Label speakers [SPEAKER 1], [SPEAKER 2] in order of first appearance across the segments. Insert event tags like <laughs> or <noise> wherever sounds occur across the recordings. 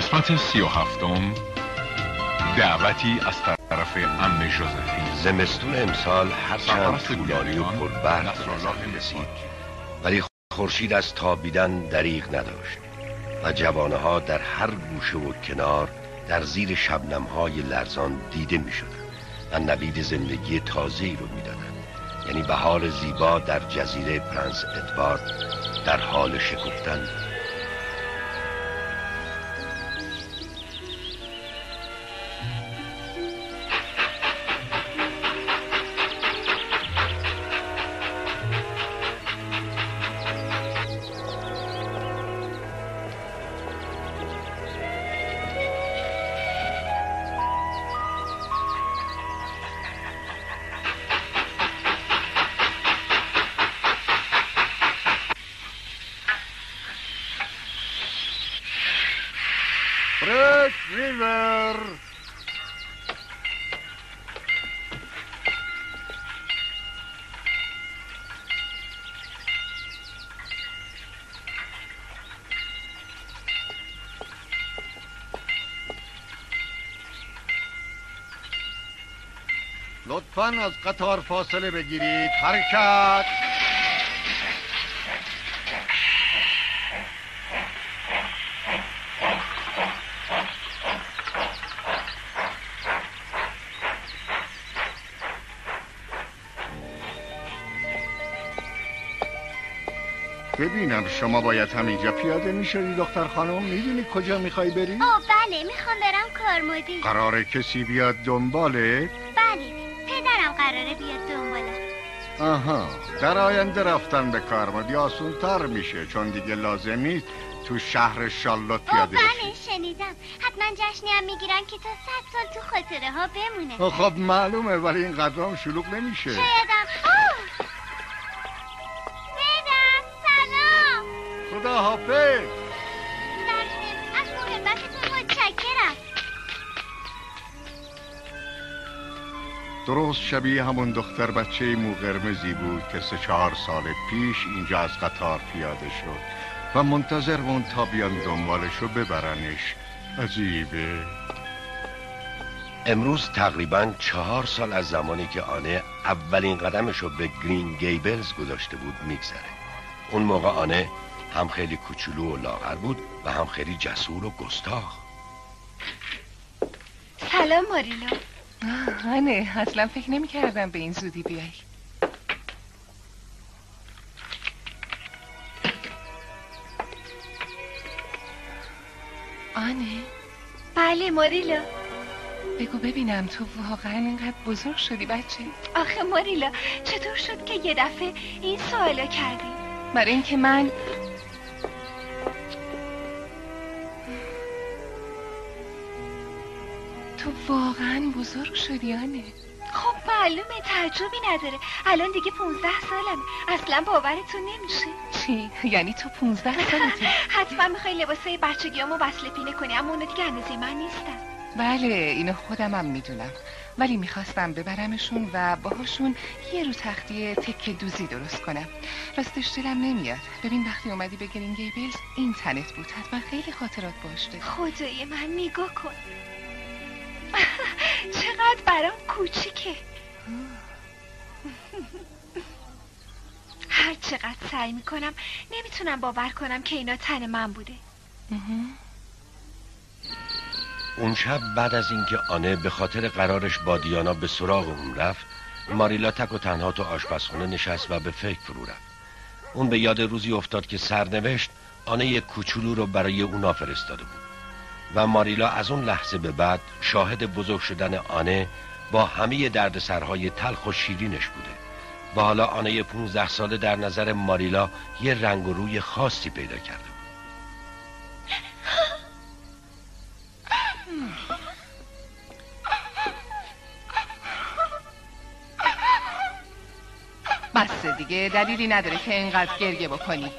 [SPEAKER 1] قسمت سی و هفتم دعوتی از طرف ام جوزفین.
[SPEAKER 2] زمستون امسال هرچند طولانی و پربرق رسید. ولی خورشید از تابیدن دریغ نداشت و جوانه ها در هر گوشه و کنار در زیر شبنم های لرزان دیده می شدن و نوید زندگی تازه رو می دادن. یعنی بهار زیبا در جزیره پرنس ادوارد در حال شکفتن
[SPEAKER 3] لطفا از قطار فاصله بگیرید حرکت ببینم شما باید همینجا پیاده می‌شدی دختر خانم می‌دونی کجا می‌خوای بری؟
[SPEAKER 4] آه بله می‌خوام برم کارمودی
[SPEAKER 3] قراره کسی بیاد دنبالت؟
[SPEAKER 4] قراره بیاد دنبالم.
[SPEAKER 3] آها در آینده رفتن به کارمودی آسون تر میشه چون دیگه لازم نیست تو شهر شالوت پیاده
[SPEAKER 4] بله شنیدم. حتما جشنی هم می‌گیرن که تا صد سال تو خاطره ها بمونه
[SPEAKER 3] خب معلومه ولی این قدرام شلوغ نمیشه.
[SPEAKER 4] شایدم. پدر سلام.
[SPEAKER 3] خدا حافظ درست شبیه همون دختر بچه مو قرمزی بود که سه چهار سال پیش اینجا از قطار پیاده شد و منتظر مون تا بیان دنبالش رو ببرنش. عجیبه.
[SPEAKER 2] امروز تقریبا چهار سال از زمانی که آنه اولین قدمش رو به گرین گیبلز گذاشته بود میگذره. اون موقع آنه هم خیلی کوچولو و لاغر بود و هم خیلی جسور و گستاخ.
[SPEAKER 4] سلام ماریلو
[SPEAKER 5] آنه اصلا فکر نمی کردم به این زودی بیای. آنه.
[SPEAKER 4] بله ماریلو
[SPEAKER 5] بگو ببینم تو واقعا اینقدر بزرگ شدی بچه.
[SPEAKER 4] آخه ماریلا چطور شد که یه دفعه این سوالو کردی؟
[SPEAKER 5] برای اینکه من واقعا بزرگ شدی آنه.
[SPEAKER 4] خب معلومه تعجبی نداره. الان دیگه 15 سالمه. اصلا باورتون نمیشه.
[SPEAKER 5] چی؟ یعنی تو پونزده <laughs> سالته
[SPEAKER 4] حتما می‌خوای لباسای بچگیامو وصله پینه کنی اما اونا دیگه اندازه من نیستن.
[SPEAKER 5] بله اینو خودمم می‌دونم. ولی می‌خواستم ببرمشون و باهاشون یه رو تختی تکه دوزی درست کنم. راستش دلم نمیاد. ببین وقتی اومدی به گرین گیبلز این تنت بود. حتما خیلی خاطرات باش داری.
[SPEAKER 4] خدای من نگاه کن. <laughs> چقدر برام کوچیکه. هر چقدر سعی می‌کنم نمی‌تونم باور کنم که اینا تن من بوده.
[SPEAKER 2] اون شب بعد از اینکه آنه به خاطر قرارش با دیانا به سراغ اون رفت ماریلا تک و تنها تو آشپزخونه نشست و به فکر فرو رفت. اون به یاد روزی افتاد که سرنوشت آنه یک کوچولو رو برای اونا فرستاده بود. و ماریلا از اون لحظه به بعد شاهد بزرگ شدن آنه با همه دردسرهای تلخ و شیرینش بوده و حالا آنه 15 ساله در نظر ماریلا یه رنگ و روی خاصی پیدا کرده بود.
[SPEAKER 5] بسته دیگه دلیلی نداره که اینقدر گریه بکنی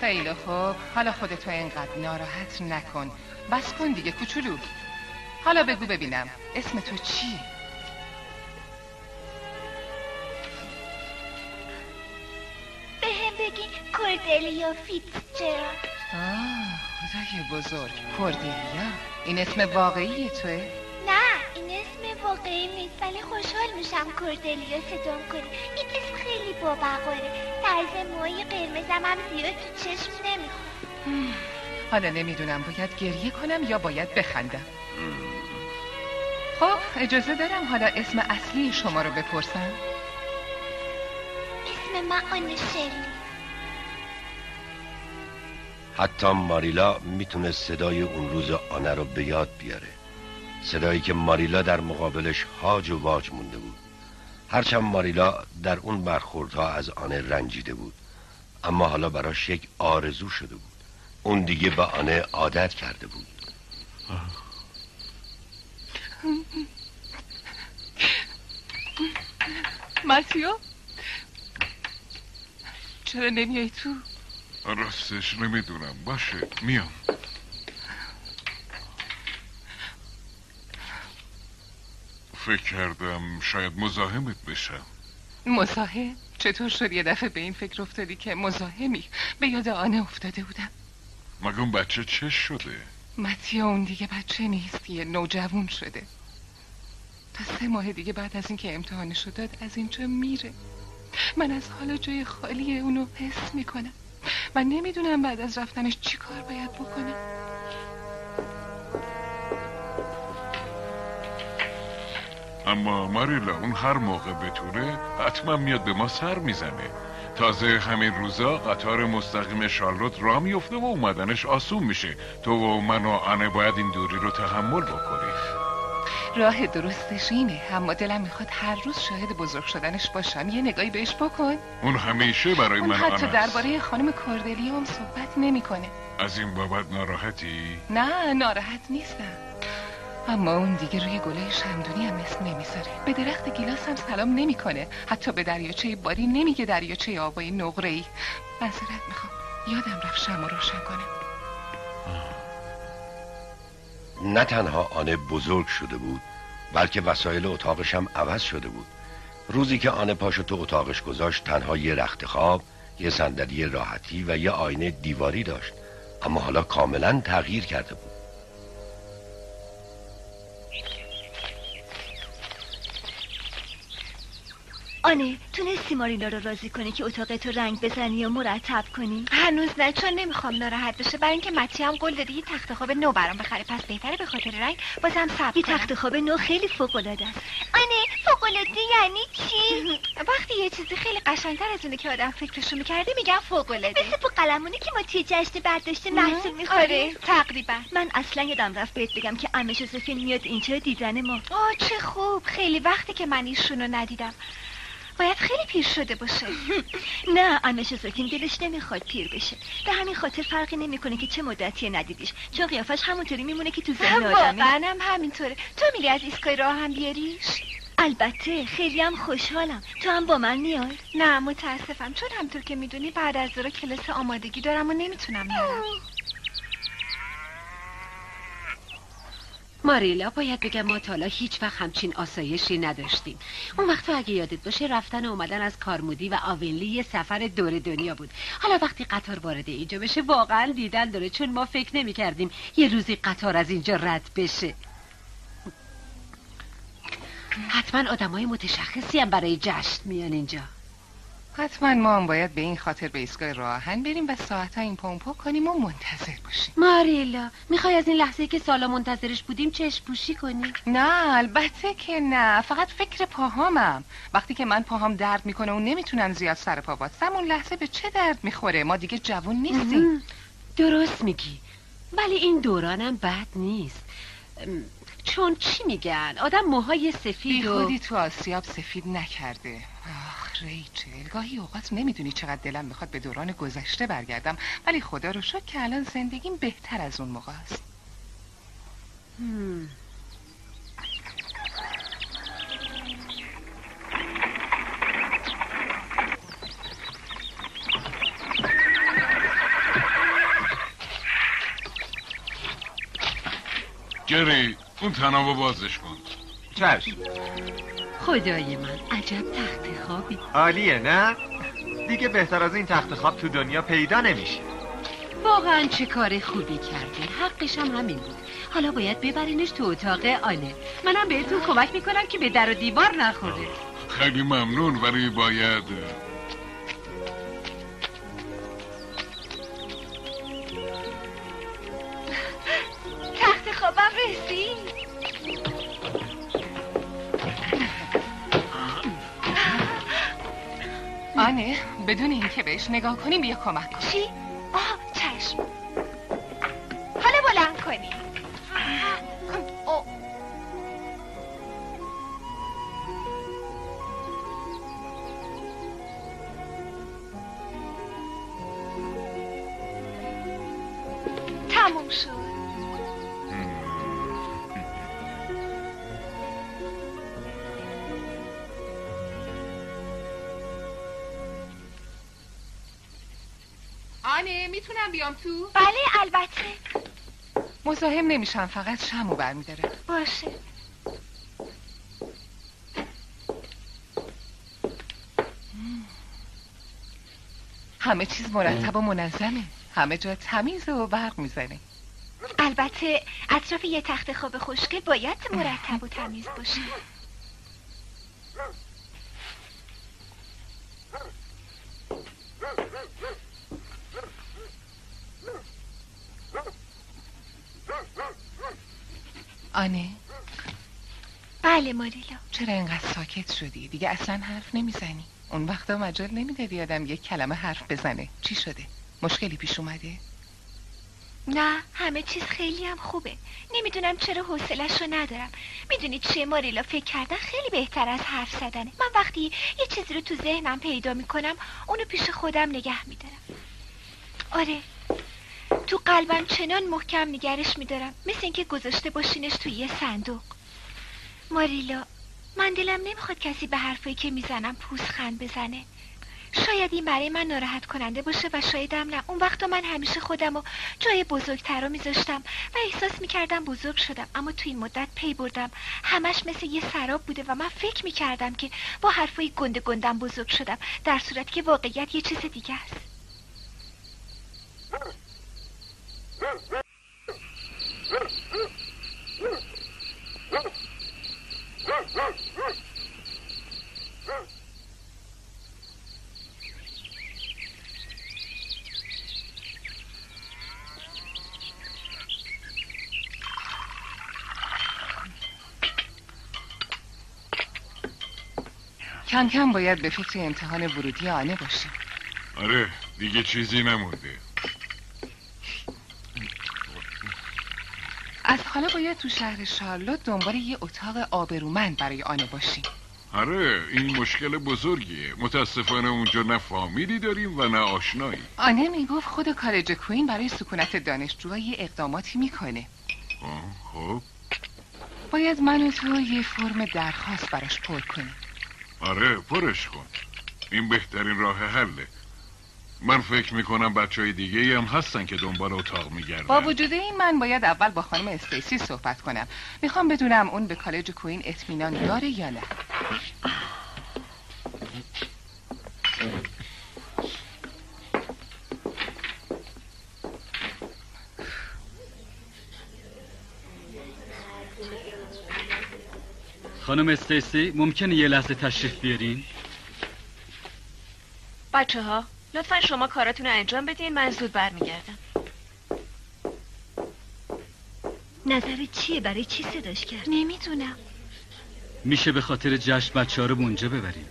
[SPEAKER 5] خیلی خوب. حالا خودتو اینقدر ناراحت نکن. بس کن دیگه کوچولو. حالا بگو ببینم. اسم تو چیه؟
[SPEAKER 4] به هم بگین کوردلیا فیتزجرالد.
[SPEAKER 5] آه خدای بزرگ. کوردلیا این اسم واقعی توه؟
[SPEAKER 4] نه این اسم واقعی نیست. ولی خوشحال میشم کوردلیا صدام کنی. این اسم خیلی بابقاره طرز موهای قرمزم هم زیاد تو چشم نمی‌خواد <sighs>
[SPEAKER 5] حالا نمی‌دونم باید گریه کنم یا باید بخندم. خب اجازه دارم حالا اسم اصلی شما رو بپرسم؟
[SPEAKER 4] اسم من آن شلی
[SPEAKER 2] حتی ماریلا می‌تونه صدای اون روز آنه رو به یاد بیاره. صدایی که ماریلا در مقابلش هاج و واج مونده بود. هرچند ماریلا در اون برخوردها از آنه رنجیده بود اما حالا براش یک آرزو شده بود. اون دیگه به آنه عادت کرده بود.
[SPEAKER 5] ماتیو چرا نمیای تو؟
[SPEAKER 1] راستش نمی‌دونم. باشه میام. فکر کردم شاید مزاحمت بشم.
[SPEAKER 5] مزاحم؟ چطور شد یه دفعه به این فکر افتادی که مزاحمی؟ به یاد آنه افتاده بودم.
[SPEAKER 1] مگه اون بچه چه شده؟
[SPEAKER 5] متیا اون دیگه بچه نیست یه نوجوون شده. تا سه ماه دیگه بعد از اینکه امتحانشو داد از اینجا میره. من از حالا جای خالی اونو حس می‌کنم. من نمی‌دونم بعد از رفتنش چی کار باید بکنم
[SPEAKER 1] اما ماریلا اون هر موقع بتونه حتما میاد به ما سر می‌زنه. تازه همین روزا قطار مستقیم شارلوت را میفته و اومدنش آسون میشه. تو و من و آنه باید این دوری رو تحمل بکنیم.
[SPEAKER 5] راه درستش اینه اما دلم می‌خواد هر روز شاهد بزرگ شدنش باشم. یه نگاهی بهش بکن.
[SPEAKER 1] اون همیشه برای
[SPEAKER 5] اون
[SPEAKER 1] من
[SPEAKER 5] حتی
[SPEAKER 1] آنه است.
[SPEAKER 5] درباره خانم کوردلیا هم صحبت نمی‌کنه.
[SPEAKER 1] از این بابت ناراحتی؟
[SPEAKER 5] نه ناراحت نیستم. اما اون دیگه روی گله شمدونی هم اسم نمی‌ذاره. به درخت گیلاس هم سلام نمی‌کنه. حتی به دریاچه باری نمیگه دریاچه آبای نقره ای معذرت می‌خوام. یادم رفت شم روشن کنم.
[SPEAKER 2] نه تنها آنه بزرگ شده بود بلکه وسایل اتاقش هم عوض شده بود. روزی که آنه پاشو تو اتاقش گذاشت تنها یه رخت خواب یه صندلی راحتی و یه آینه دیواری داشت. اما حالا کاملا تغییر کرده بود.
[SPEAKER 6] آنه تونستی ماریلا رو راضی کنی که اتاقت رو رنگ بزنی و مرتب کنی؟
[SPEAKER 4] هنوز نه چون نمی‌خوام ناراحت بشه. برای اینکه متی هم قول داده یه تخت خواب نو برام بخره. پس بهتره به خاطر رنگ بازم صبر
[SPEAKER 6] یه تخت خواب نو خیلی فوق العاده است.
[SPEAKER 4] آنه فوق‌العاده یعنی چی؟ <laughs> وقتی یه چیزی خیلی قشنگتر از اونه که آدم فکرشو می‌کرده میگم فوق‌العاده.
[SPEAKER 6] مثل بو قلمونی که ما توی جشن برداشت محصول
[SPEAKER 4] آره
[SPEAKER 6] می‌خوریم
[SPEAKER 4] تقریبا.
[SPEAKER 6] من اصلا یادم رفت بهت بگم که عمه ژوزفین میاد اینجا دیدن ما.
[SPEAKER 4] آه چه خوب. خیلی وقتی که من ایشونو ندیدم. باید خیلی پیر شده باشه.
[SPEAKER 6] نه عمه ژوزفین دلش نمی‌خواد پیر بشه. به همین خاطر فرقی نمی‌کنه که چه مدتی ندیدیش. چون قیافش همونطوری میمونه که تو ذهن آدمی
[SPEAKER 4] هم همینطوره. تو میری از ایستگاه راه هم بیاریش؟
[SPEAKER 6] البته خیلی هم خوشحالم. تو هم با من میای؟
[SPEAKER 4] نه متاسفم. چون همطور که می‌دونی بعد از ظهر کلاس آمادگی دارم و نمی‌تونم
[SPEAKER 7] ماریلا باید بگم ما تا حالا هیچ وقت همچین آسایشی نداشتیم. اون وقت تو اگه یادت باشه رفتن و اومدن از کارمودی و آونلی یه سفر دور دنیا بود. حالا وقتی قطار وارد اینجا بشه واقعا دیدن داره چون ما فکر نمی کردیم یه روزی قطار از اینجا رد بشه. حتما آدمای متشخصی هم برای جشن میان اینجا.
[SPEAKER 5] حتما ما هم باید به این خاطر به ایستگاه راه آهن بریم و ساعتها این پمپو کنیم و منتظر باشیم.
[SPEAKER 7] ماریلا می‌خوای از این لحظه که سالا منتظرش بودیم چشم پوشی کنی؟
[SPEAKER 5] نه البته که نه. فقط فکر پاهامم. وقتی که من پاهام درد می‌کنه و نمی‌تونم زیاد سر پا بastم اون لحظه به چه درد می‌خوره؟ ما دیگه جوون نیستیم.
[SPEAKER 7] درست میگی. ولی این دورانم بد نیست. چون چی میگن؟ آدم موهای سفید و
[SPEAKER 5] خودی تو آسیاب سفید نکرده. آخ. ریچل گاهی اوقات نمی‌دونی چقدر دلم می‌خواد به دوران گذشته برگردم ولی خدا رو شکر که الان زندگیم بهتر از اون موقع است.
[SPEAKER 1] جری اون تنابو بازش کن.
[SPEAKER 8] چشم.
[SPEAKER 9] خدای من عجب تخت خوابی.
[SPEAKER 8] عالیه نه؟ دیگه بهتر از این تخت خواب تو دنیا پیدا نمیشه.
[SPEAKER 9] واقعا چه کار خوبی کردین حقش هم همین بود. حالا باید ببرینش تو اتاق آنه. منم بهتون کمک می‌کنم که به در و دیوار نخوره.
[SPEAKER 1] خیلی ممنون ولی باید
[SPEAKER 5] نگاه کنیم بیا کمک کن
[SPEAKER 4] چی؟ آه
[SPEAKER 5] بیام تو؟
[SPEAKER 4] بله البته.
[SPEAKER 5] مزاحم نمیشم فقط شمو برمیداره.
[SPEAKER 4] باشه.
[SPEAKER 5] همه چیز مرتب و منظمه. همه جا تمیزه و برق می‌زنه.
[SPEAKER 4] البته اطراف یه تخت خواب خوشگل باید مرتب و تمیز باشه.
[SPEAKER 5] آنه
[SPEAKER 4] بله ماریلا.
[SPEAKER 5] چرا اینقدر ساکت شدی؟ دیگه اصلا حرف نمی‌زنی. اون وقتا مجال نمی‌دادی آدم یک کلمه حرف بزنه. چی شده؟ مشکلی پیش اومده؟
[SPEAKER 4] نه همه چیز خیلی هم خوبه. نمی‌دونم چرا حوصلش رو ندارم. می‌دونید چه ماریلا فکر کردن خیلی بهتر از حرف زدنه. من وقتی یه چیزی رو تو ذهنم پیدا می‌کنم اونو پیش خودم نگه میدارم. آره. تو قلبم چنان محکم نگرش میدارم. مثل اینکه گذاشته باشینش توی یه صندوق. ماریلا من دلم نمی‌خواد کسی به حرفایی که می‌زنم پوزخند بزنه. شاید این برای من ناراحت کننده باشه و شایدم نه. اون وقتا من همیشه خودم رو جای بزرگتر رو میذاشتم و احساس می‌کردم بزرگ شدم. اما تو این مدت پی بردم. همش مثل یه سراب بوده و من فکر می‌کردم که با حرفای گنده گندم بزرگ شدم. در صورت که واقعیت یه چیز دیگه است.
[SPEAKER 5] کم کم باید به فکر امتحان ورودی آنه باشیم
[SPEAKER 1] آره دیگه چیزی نمونده
[SPEAKER 5] از حالا باید تو شهر شارلوت دنبال یه اتاق آبرومند برای آنه باشیم.
[SPEAKER 1] آره این مشکل بزرگیه. متاسفانه اونجا نه فامیلی داریم و نه آشنایی.
[SPEAKER 5] آنه می‌گفت خود کالج کوین برای سکونت دانشجوها یه اقداماتی می‌کنه.
[SPEAKER 1] خب.
[SPEAKER 5] باید من و تو یه فرم درخواست براش پر کنیم.
[SPEAKER 1] آره پرش کن. این بهترین راه حله. من فکر می‌کنم بچه های دیگه هم هستن که دنبال اتاق میگردن.
[SPEAKER 5] با وجود این من باید اول با خانم استیسی صحبت کنم. می‌خوام بدونم اون به کالج کوین اطمینان داره یا نه.
[SPEAKER 10] خانم استیسی ممکنه یه لحظه تشریف بیارین؟
[SPEAKER 11] بچه ها لطفا شما کاراتون رو انجام بدین من زود برمیگردم. نظر چیه؟ برای چی صداش کرد؟
[SPEAKER 4] نمی‌دونم.
[SPEAKER 10] میشه به خاطر جشن بچه ها رو به اونجا ببریم.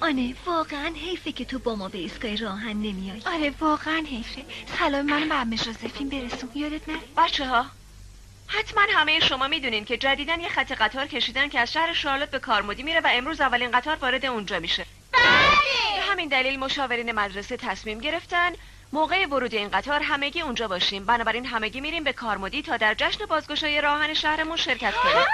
[SPEAKER 11] آنه واقعا حیفه که تو با ما به ایستگاه راهن نمیای.
[SPEAKER 4] آره واقعا حیفه. سلام من به عمه ژوزفین برسون. یادت نره؟
[SPEAKER 11] بچه ها حتما همه شما می‌دونین که جدیدن یه خط قطار کشیدن که از شهر شارلوت به کارمودی میره و امروز اولین قطار وارد اونجا میشه. همین دلیل مشاورین مدرسه تصمیم گرفتن موقع ورود این قطار همگی اونجا باشیم. بنابراین همگی میریم به کارمودی تا در جشن بازگشایی راهن شهرمون شرکت کنیم.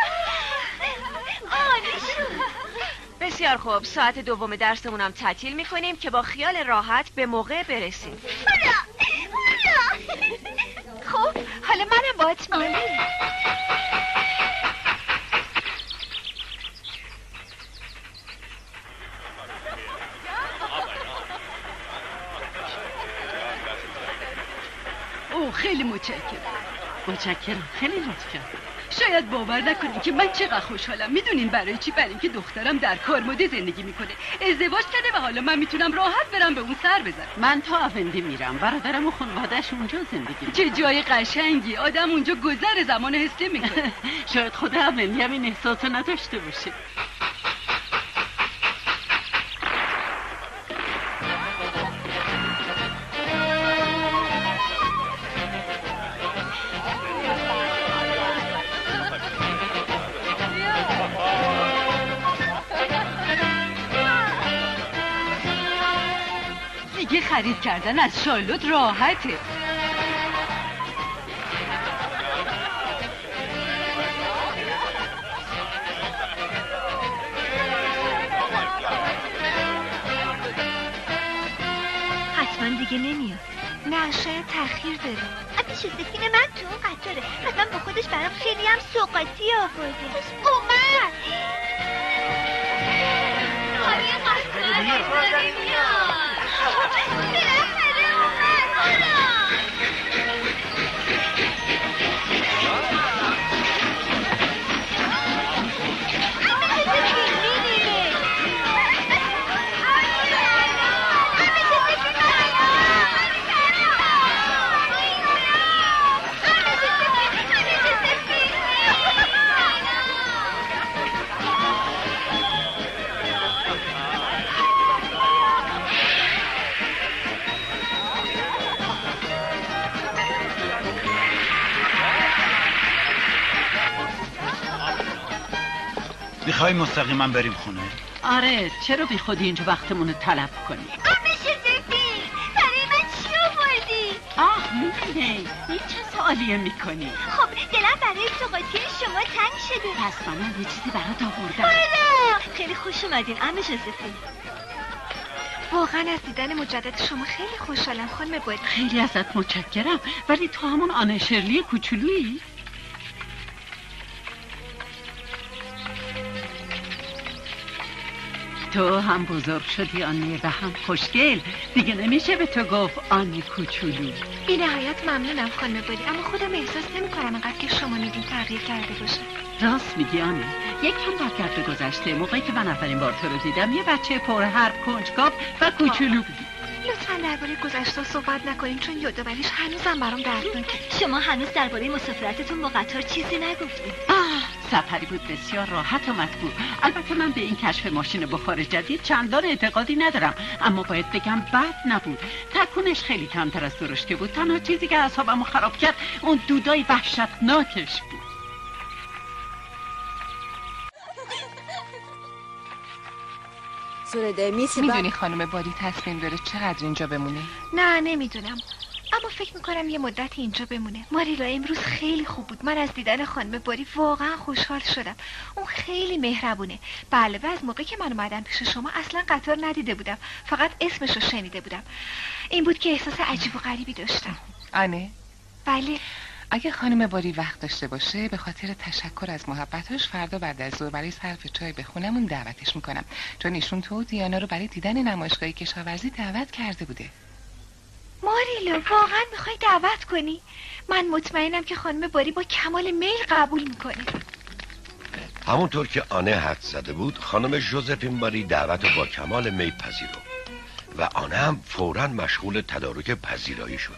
[SPEAKER 11] بسیار خوب. ساعت دوم درسمون هم تعطیل می‌کنیم که با خیال راحت به موقع برسیم.
[SPEAKER 4] خب حالا. منم باهات میام
[SPEAKER 12] او خیلی متشکرم متشکرم. خیلی لطف کرد شاید باور نکنین که من چقدر خوشحالم. می‌دونین برای چی؟ برای اینکه دخترم در کارموده زندگی می‌کنه. ازدواج کرده و حالا من می‌تونم راحت برم به اون سر بزنم.
[SPEAKER 7] من تا آوندی میرم. برادرم و خانوادهش اونجا زندگی می‌کنه.
[SPEAKER 12] چه جای قشنگی. آدم اونجا گذر زمان حسه می‌کنه <laughs>
[SPEAKER 7] شاید خود آوندی هم این احساس نداشته باشه.
[SPEAKER 12] خرید کردن از شارلوت راحته.
[SPEAKER 4] حتما دیگه نمیاد. نه شاید تاخیر داره شوزفین من تو اون قطاره. حتما با خودش برام خیلی هم سوقاتی آورده. اومد.
[SPEAKER 10] مستقیما بریم خونه.
[SPEAKER 7] آره چرا بی خودی اینجا وقتمون رو طلب کنی؟
[SPEAKER 4] چیز فیلم برای من چی آوردی؟
[SPEAKER 7] آه می‌دونه این چه سوالیه می‌کنی؟
[SPEAKER 4] خب دلم برای سوقاتی شما تنگ شده.
[SPEAKER 7] پس منم یه چیزی برات آوردم.
[SPEAKER 4] آره خیلی خوش اومدین. امه جوزفین واقعا از دیدن مجدد شما خیلی خوشحالم خانم بادی
[SPEAKER 7] خیلی ازت متشکرم. ولی تو همون آنه شرلی کوچولویی؟ تو هم بزرگ شدی آنه و هم خوشگل. دیگه نمیشه به تو گفت آنه کوچولو.
[SPEAKER 4] بی نهایت ممنونم خانم بادی اما خودم احساس نمی کنم انقدر که شما میگین تغییر کرده باشه.
[SPEAKER 7] راست میگی آنه یک کم برگرد به گذشته موقعی که من اولین بار تو رو دیدم یه بچه پر حرف کنجکاو و کوچولو. بودی
[SPEAKER 4] لطفا درباره گذشته صحبت نکنیم چون یادآوریش هنوزم برام دردناکه. شما هنوز درباره مسافرتتون با قطار چیزی نگفتید.
[SPEAKER 7] آه. سفری بود بسیار راحت و مطبوع. البته من به این کشف ماشین بخار جدید چندان اعتقادی ندارم. اما باید بگم بد نبود. تکونش خیلی کمتر از درشکه بود. تنها چیزی که اعصابمو خراب کرد اون دودای وحشتناکش بود.
[SPEAKER 5] می‌دونی خانم بادی تصمیم داره چقدر اینجا بمونه؟
[SPEAKER 4] نه نمی‌دونم. اما فکر می‌کنم یه مدت اینجا بمونه. ماریلا امروز خیلی خوب بود. من از دیدن خانم باری واقعا خوشحال شدم. اون خیلی مهربونه. به علاوه از موقعی که من اومدم پیش شما اصلا قطار ندیده بودم. فقط اسمش رو شنیده بودم. این بود که احساس عجیب و غریبی داشتم.
[SPEAKER 5] آنه؟
[SPEAKER 4] بله.
[SPEAKER 5] اگه خانم باری وقت داشته باشه به خاطر تشکر از محبتش فردا بعد از ظهر برای صرف چای به خونمون دعوتش می‌کنم. چون ایشون تو دیانا رو برای دیدن نمایشگاه کشاورزی دعوت کرده بوده.
[SPEAKER 4] ماریلا واقعا می‌خوای دعوت کنی؟ من مطمئنم که خانم باری با کمال میل قبول می‌کنه.
[SPEAKER 2] همونطور که آنه حد زده بود خانم ژوزفین باری دعوت رو با کمال می پذیرو و آنه هم فورا مشغول تدارک پذیرایی شد.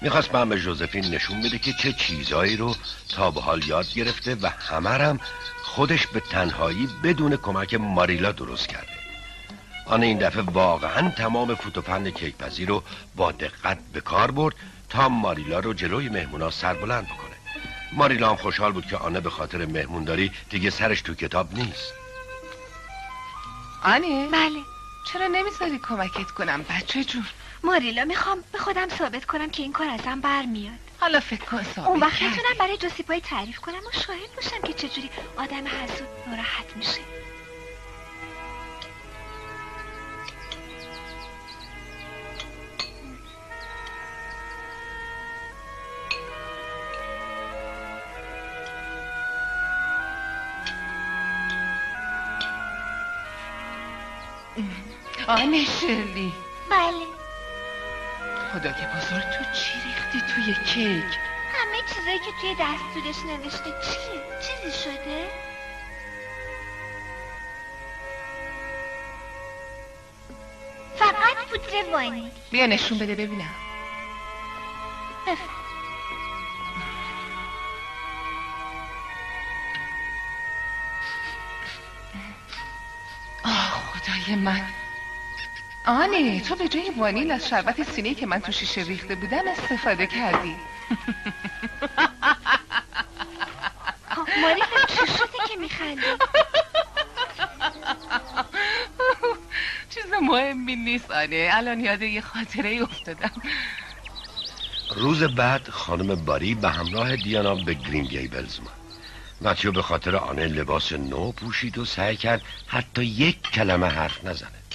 [SPEAKER 2] می‌خواست به همه ژوزفین نشون بده که چه چیزایی رو تا به حال یاد گرفته و همه هم خودش به تنهایی بدون کمک ماریلا درست کرده. آن این دفعه واقعا تمام فوتوفن کیک پزی رو با دقت به کار برد تا ماریلا رو جلوی مهمونا سربلند بکنه. ماریلا هم خوشحال بود که آنه به خاطر مهمونداری دیگه سرش تو کتاب نیست.
[SPEAKER 5] آنه
[SPEAKER 4] بله.
[SPEAKER 5] چرا نمی‌ذاری کمکت کنم بچه جون؟
[SPEAKER 4] ماریلا می‌خوام به خودم ثابت کنم که این کار ازم برمیاد.
[SPEAKER 5] حالا فکر کن ثابت
[SPEAKER 4] اون وقت. می‌تونم برای جوسیپای تعریف کنم و شاهد باشم که چجوری آدم حسود ناراحت میشه.
[SPEAKER 5] آنه شرلی
[SPEAKER 4] بله.
[SPEAKER 5] خدا که بزرگ تو چی ریختی توی کیک؟
[SPEAKER 4] همه چیزایی که توی دستورش نوشته چیه؟ چیزی شده؟ فقط پودر وانیل
[SPEAKER 5] بیا نشون بده ببینم. آنه تو به جای وانیل از شربت سینه که من تو شیشه ریخته بودم استفاده کردی.
[SPEAKER 4] ماریفه چی شده که میخندی؟
[SPEAKER 5] چیز مهمی نیست آنه الان یاد یه خاطره افتادم.
[SPEAKER 2] روز بعد خانم باری به همراه دیانا به گرین گیبلز اومد. متیو به خاطر آنه لباس نو پوشید و سعی کرد حتی یک کلمه حرف نزنه.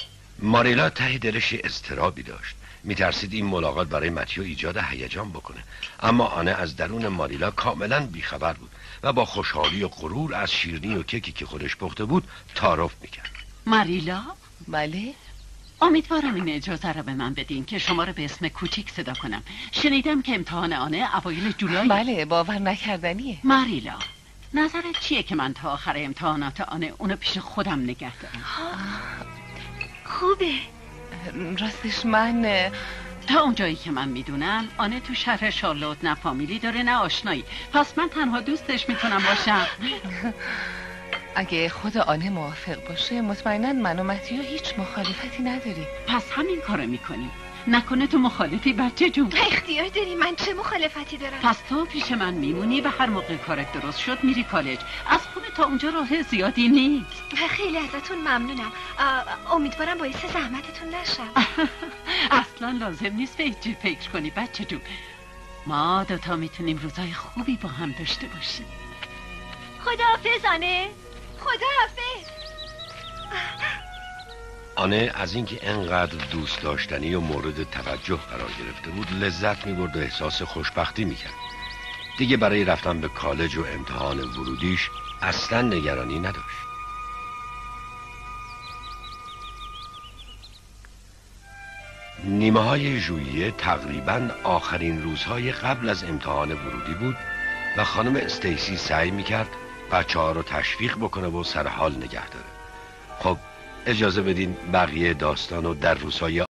[SPEAKER 2] ماریلا ته دلش اضطرابی داشت. میترسید این ملاقات برای متیو ایجاد هیجان بکنه. اما آنه از درون ماریلا کاملا بیخبر بود و با خوشحالی و غرور از شیرنی و کیکی که خودش پخته بود تعارف می‌کرد.
[SPEAKER 7] ماریلا؟
[SPEAKER 5] بله.
[SPEAKER 7] امیدوارم این اجازه را به من بدین که شما رو به اسم کوچیک صدا کنم. شنیدم که امتحان آنه اوایل جولای
[SPEAKER 5] بله باور نکردنیه.
[SPEAKER 7] ماریلا نظرت چیه که من تا آخر امتحانات آنه اونو پیش خودم نگه دارم؟
[SPEAKER 4] خوبه.
[SPEAKER 5] راستش من
[SPEAKER 7] تا اونجایی که من می‌دونم آنه تو شهر شارلوت نه فامیلی داره نه آشنایی. پس من تنها دوستش می‌تونم باشم.
[SPEAKER 5] اگه خود آنه موافق باشه مطمئنا من و متیو هیچ مخالفتی نداری
[SPEAKER 7] پس همین کارو می‌کنی نکنه تو مخالفی بچه جون.
[SPEAKER 4] اختیار داری من چه مخالفتی دارم؟
[SPEAKER 7] پس تو پیش من میمونی و هر موقع کارت درست شد میری کالج. از خونه تا اونجا راه زیادی نیست.
[SPEAKER 4] خیلی ازتون ممنونم. امیدوارم باعث زحمتتون نشم. <laughs>
[SPEAKER 7] اصلا لازم نیست به هیچی فکر کنی بچه جون. ما دوتا می‌تونیم روزای خوبی با هم داشته باشیم.
[SPEAKER 4] خداحافظ آنه خداحافظ.
[SPEAKER 2] آنه از اینکه انقدر دوست داشتنی و مورد توجه قرار گرفته بود لذت می‌برد و احساس خوشبختی می‌کرد. دیگه برای رفتن به کالج و امتحان ورودیش اصلا نگرانی نداشت. نیمه های ژوئیه تقریبا آخرین روزهای قبل از امتحان ورودی بود و خانم استیسی سعی می‌کرد بچه ها رو تشویق بکنه و سر حال نگه داره. خب اجازه بدین بقیه داستان رو در روزهای